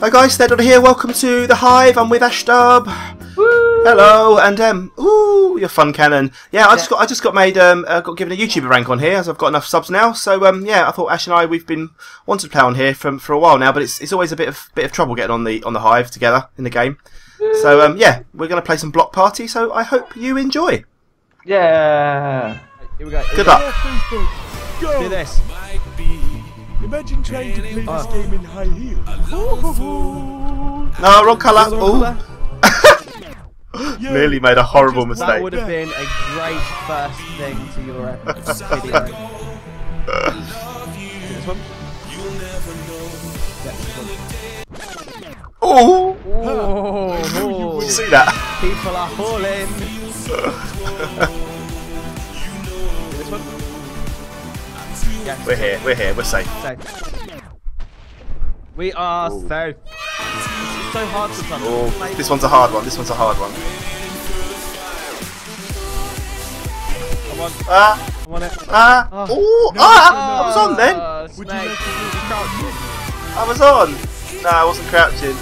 Hi guys, Snedon here. Welcome to the Hive. I'm with AshDubh. Hello, and um, ooh, you're fun cannon. Yeah, I just got I just got made um, uh, got given a YouTuber rank on here as I've got enough subs now. So um, yeah, I thought Ash and I we've been wanting to play on here from for a while now, but it's it's always a bit of bit of trouble getting on the on the Hive together in the game. So um, yeah, we're gonna play some block party. So I hope you enjoy. Yeah. Here we go. Good luck. Do this. Imagine trying to play this Oh. game in high heels. No, wrong colour. Wrong Ooh. Yeah, nearly made a horrible just- That would have been a great first thing to your video. this one? Yeah, this one. Ooh, Oh, Did you see that? people are falling. Yeah, We're here. We're here. We're safe. safe. We are Ooh. safe. It's so hard to run. Oh, this one's a hard one. This one's a hard one. Come on, Ah, I want it. ah, Oh. ooh, ah! I was on then. Would you like to do You crouched. I was on. No, I wasn't crouching.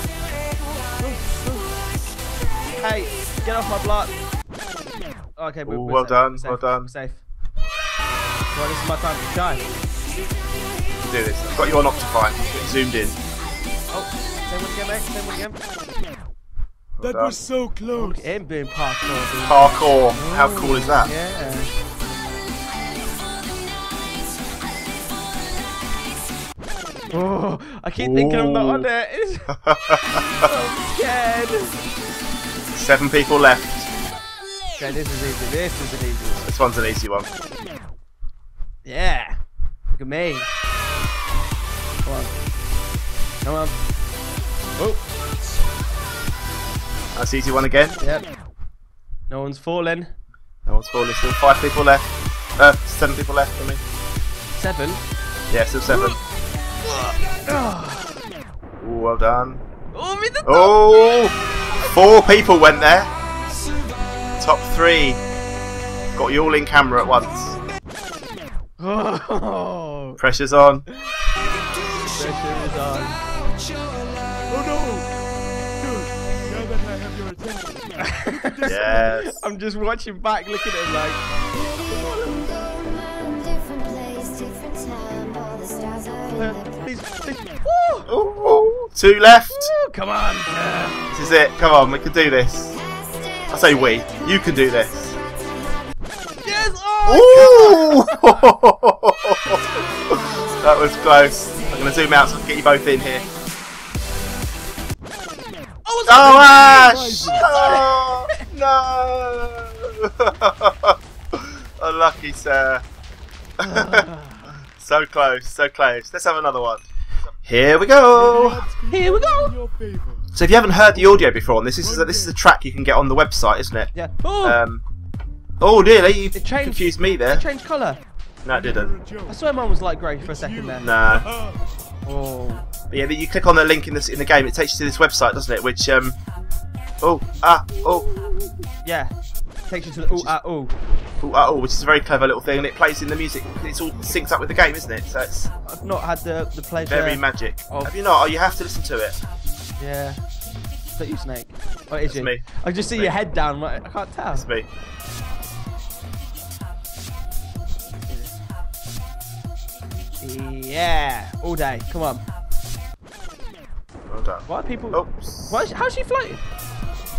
Hey, get off my block. Okay, we're, Ooh, we're well safe. done, We're safe. well done. We're safe. Well, this is my time to shine. You can do this. I've got you on Optifine. Get zoomed in. Oh, same one again, mate. Same one again. That was so close. Look at him doing parkour. dude. Parkour. How cool is that? Yeah. Oh, I keep thinking I'm not on it. I'm scared. Seven people left. Okay, this is easy. This is an easy one. This one's an easy one. Yeah. Look at me. Come on. Come on. Oh, That's easy one again. yep. No one's falling. No one's falling. Still five people left. Uh, seven people left for me. Seven. Yeah, still seven. Ooh, well done. Oh, me the Oh, four people went there. Top three. Got you all in camera at once. Oh, Pressure's on. pressure is on. Oh no! Good. Now that I have your attention. Yes. I'm just watching back, looking at him like, Different place, different time, all the stars are in uh, please, please. Woo! Two left. Come on. Uh, This is it. Come on, we can do this. I say we. You can do this. Oh! Ooh! that was close. I'm going to zoom out so I can get you both in here. Oh, Oh. Ash! Oh, no! Unlucky, sir. so close, so close. Let's have another one. Here we go. Here we go. In your favor. So if you haven't heard the audio before on this, this is a, this is a track you can get on the website, isn't it? Yeah. Um. Oh, really? You It changed- confused me it there. changed colour. No, it didn't. I swear mine was light grey for a second there. Nah. Oh. But yeah, but you click on the link in this in the game, it takes you to this website, doesn't it? Which um. Oh ah oh Yeah. Takes you to the ooh ah ooh. oh ah, oh, which is a very clever little thing, and it plays in the music. It's all synced up with the game, isn't it? So it's I've not had the the pleasure. very magic. of- Have you not? Oh, you have to listen to it. Yeah. Is that you, Snake? Oh, it is It's you. me. I just see me. your head down. I can't tell. It's me. Yeah. All day. Come on. Well done. Why are people? Oops. Why? Is, how's she floating?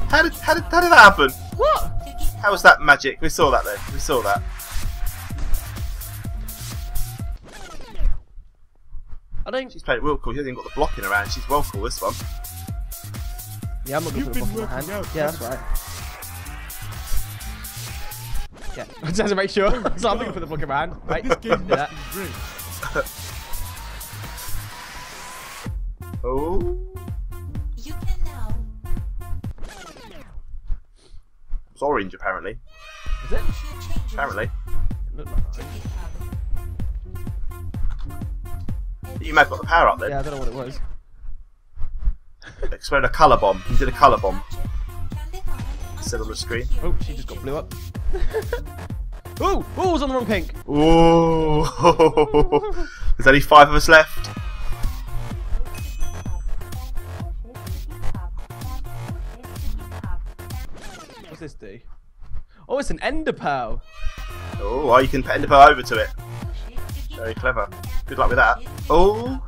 How did how did how did that happen? What? How was that magic? We saw that then. We saw that. I don't. Think she's played it real cool. She hasn't even got the blocking around. She's well cool. This one. Yeah, I'm not You've going to been put my hand. out, Yeah, that's right. Yeah, I just had to make sure. so I'm looking for the book around. Right, This game do that. Must be great. Oh. You can now. It's orange apparently. Is it? Apparently. Look like. You may have got the power up then. Yeah, I don't know what it was. Explode a colour bomb. You did a colour bomb. Said on the screen. Oh, she just got blew up. Ooh! Ooh, I was on the wrong pink. Ooh. There's only five of us left. What's this do? Oh, it's an ender pearl. Oh, well, you can put ender pearl over to it. Very clever. Good luck with that. Oh.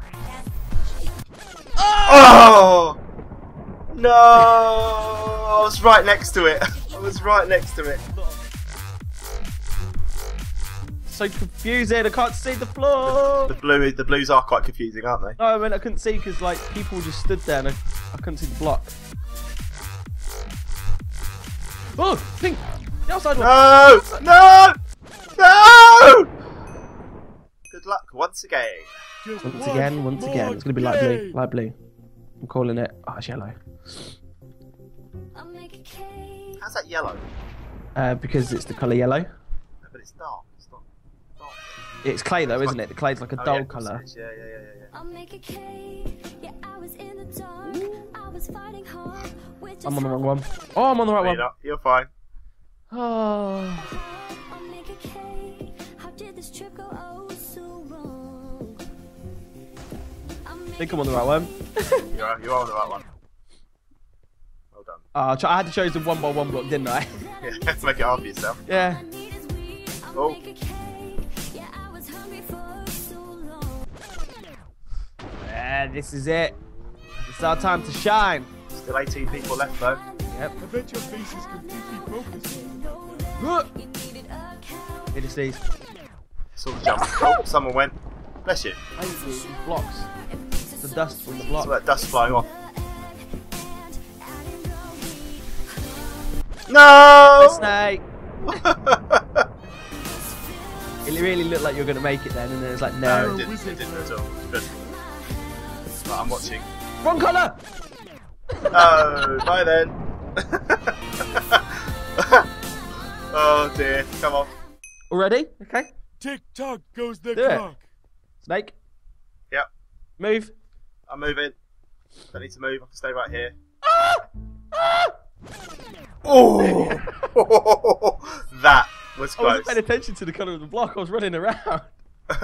Oh! No! I was right next to it. I was right next to it. So confusing. I can't see the floor. The blue, the blues are quite confusing, aren't they? No, I mean I couldn't see because like people just stood there and I, I couldn't see the block. Oh, pink. The outside one. No! No! No! Good luck once again. Just Once again, once again. It's gonna be light blue. Light blue. I'm calling it. Oh, it's yellow. I'll make a. How's that yellow? Uh, because it's the colour yellow. No, but it's not dark. It's clay though, isn't it? The clay's like a Oh, dull yeah, colour. Yeah, yeah, yeah, yeah, yeah. I'll make a cake. Yeah, I was in the dark. I was fighting hard. with just I'm on the wrong how- one. Oh, I'm on the right No, one. you're, not. you're fine. Oh. I'll make a cake. How did this trip go oh so wrong? I'll I make think I'm on the right one. You're, you're on the right one. Well done. Oh, I had to choose the one by one block, didn't I? Yeah, make it hard for yourself. yeah. I need is weed. I'll Oh. Yeah, this is it. It's our time to shine. Still 18 people left though. Yep. I bet your face is completely focused. Look. You needed a cow. It is these. Sort of jump. Oh, someone went. Bless you. I think blocks. The dust from the All block. that dust flying off. And adding the. No! Snake. It really looked like you were going to make it then, and then it was like, no, no. it didn't, it didn't at all. Good. Right, I'm watching. Wrong colour! Oh, bye then. oh dear. Come on. Already? Okay. Tick tock goes the Do it. clock. Snake. Yep. Move. I'm moving. Don't need to move. I can stay right here. Oh! that was close. I wasn't close. paying attention to the colour of the block. I was running around.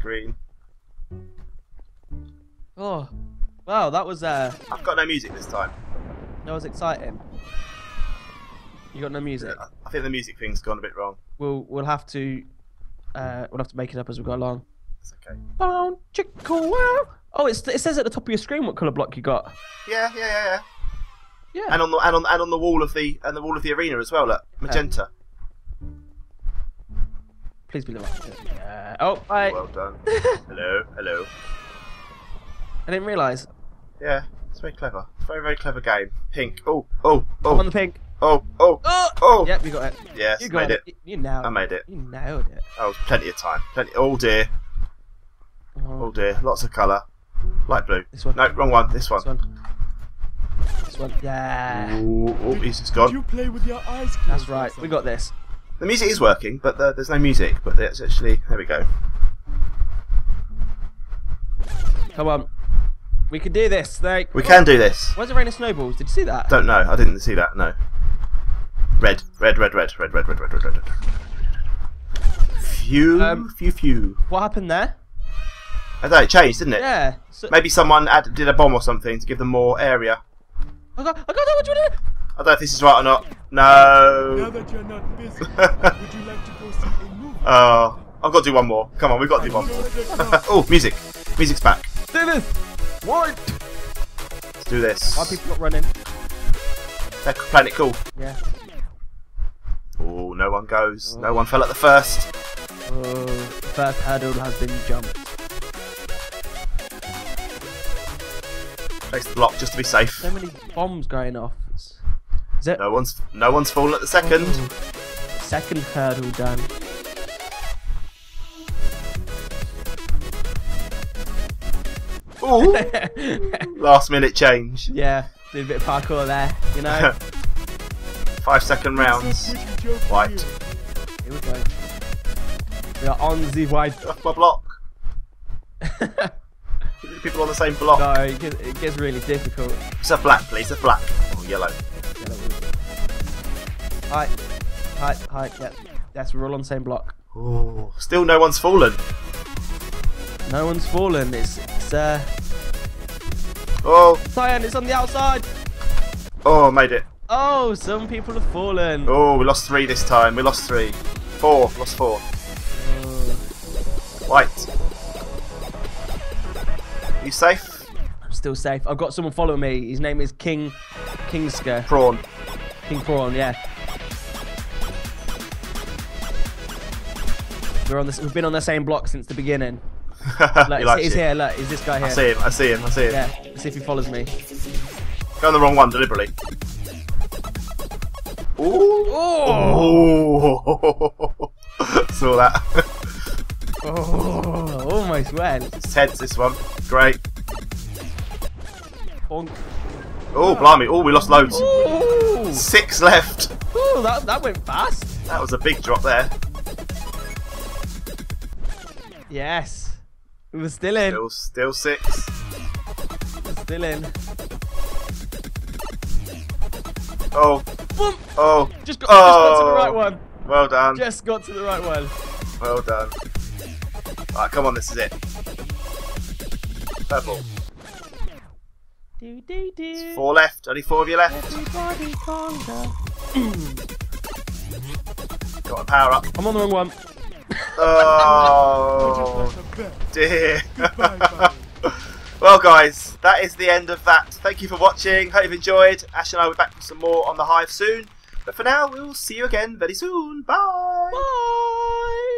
Green. Oh. Wow, that was uh I've got no music this time. that was exciting. You got no music. I I think the music thing's gone a bit wrong. We'll we'll have to uh we'll have to make it up as we go along. It's okay. Bound chicken wow. Oh, it's, it says at the top of your screen what colour block you got. Yeah, yeah, yeah, yeah. Yeah. And on the and on and on the wall of the and the wall of the arena as well. Look, magenta. Please be the right. Yeah. Oh, I Well done. hello, hello. I didn't realise. Yeah, it's very clever. Very very clever game. Pink. Oh, oh, oh. I'm on oh, the pink. oh, oh, Oh. oh. Yep, you got it. Yes, You got made it. it. You nailed it. I it. made it. You nailed it. That was plenty of time. Plenty. Oh dear. Oh, Oh dear. Lots of colour. Light blue. This one. No, wrong one. This one. this one. This one. Yeah. Ooh, oh, music's Did you gone. play with your eyes closed? That's right. We got this. The music is working, but the, there's no music. But it's actually there we go. Come on. We can do this. Snake. We can do this. Where's the rain of snowballs? Did you see that? Don't know. I didn't see that. No. Red, red, red, red, red, red, red, red, red, red. red. Phew, Um, phew, phew. What happened there? I don't know. It changed, didn't it? Yeah. So, Maybe someone added, did a bomb or something to give them more area. I got. I got that. What you want to do? I don't know if this is right or not. No. Now that you're not busy, would you like to go see a movie? Oh, I've got to do one more. Come on, we've got to do one more. oh, music. Music's back. Do this. What? Let's do this. Why are people not running? They're playing it cool. Yeah. Oh, no one goes. No one fell at the first. Oh, the first hurdle has been jumped. Place the block just to be safe. So many bombs going off. Is it? No one's no one's fallen at the second. Oh. Second hurdle done. last minute change. yeah, did a bit of parkour there, you know. Five second rounds. quick and joke for White. Here we go. We are on the white. Off my block. People on the same block. no, it gets, it gets really difficult. It's a black, please. A black. Oh, yellow. Hi, hi, hi. Yeah, yes, we're all on the same block. Oh, still no one's fallen. No one's fallen. It's it's uh, Oh, Cyan. It's on the outside. oh, made it. Oh, some people have fallen. Oh, we lost three this time. We lost three. Four. Lost four. White. You safe? I'm still safe. I've got someone following me. His name is King Kingska. Prawn. King Prawn, yeah. We're on this. We've been on the same block since the beginning. Look, he's, he's it? here. Look, is this guy here? I see him. I see him. I see him. Yeah. Let's see if he follows me. Go on the wrong one deliberately. Ooh. Oh! Oh. Saw that. oh almost went. it's tense this one. Great. Bonk. Oh, blimey. Oh, we lost loads. Ooh. Six left. Ooh, that that went fast. That was a big drop there. Yes. We were still in. Still, still six. Still in. Oh, Boom! oh, Just got, just got to the Oh. right one. well done. Just got to the right one. Well done. Alright, come on, this is it. Purple. Do, do, do. Four left. Only four of you left. Everybody conga. Got a power up. I'm on the wrong one. Oh, dear. Well, guys, that is the end of that. Thank you for watching. Hope you've enjoyed. Ash and I will be back with some more on the Hive soon. But for now, we will see you again very soon. Bye. Bye.